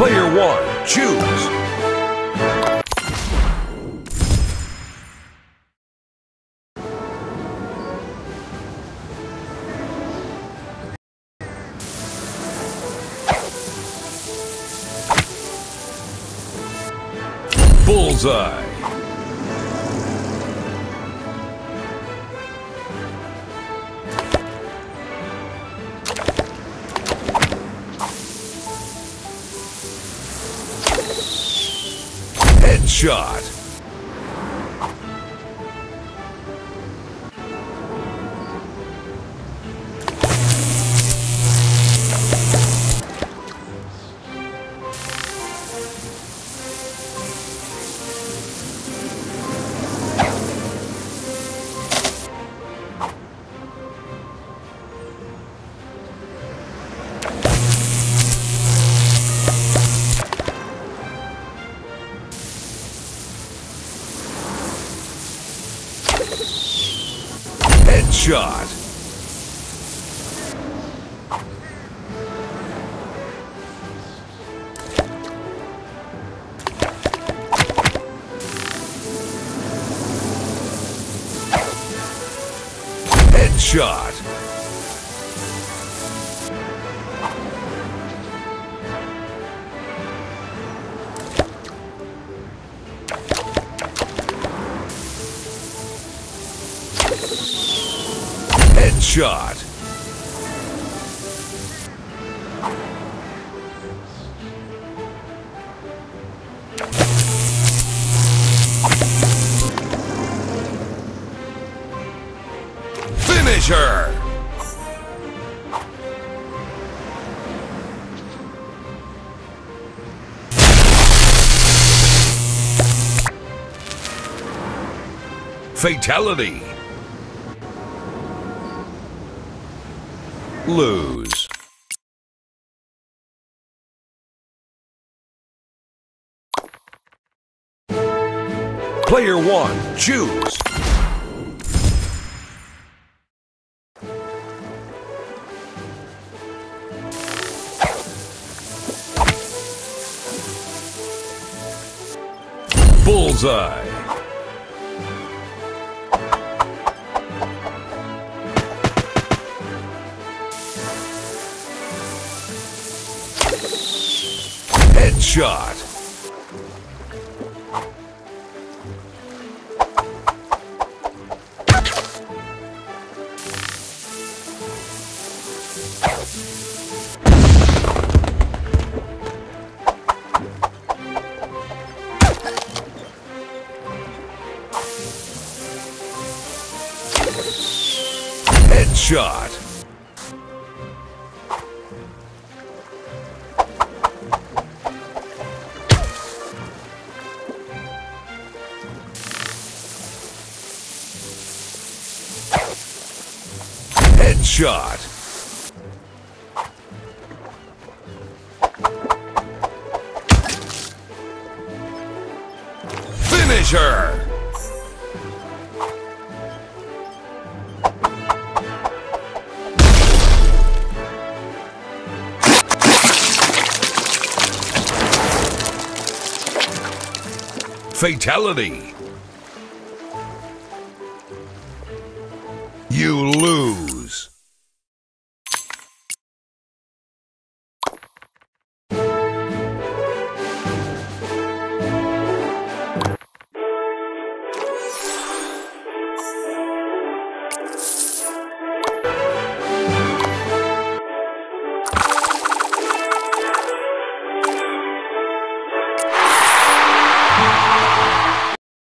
Player one, choose. Bullseye. Headshot. Headshot. Headshot. Headshot. Finish her. Fatality. Lose. Player one, choose. Bullseye. Headshot. Headshot. Headshot. Finish her. Fatality. You lose.